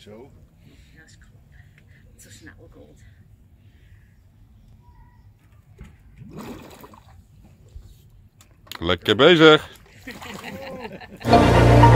zo. Dat klopt. Zo snel gold. Lekker bezig.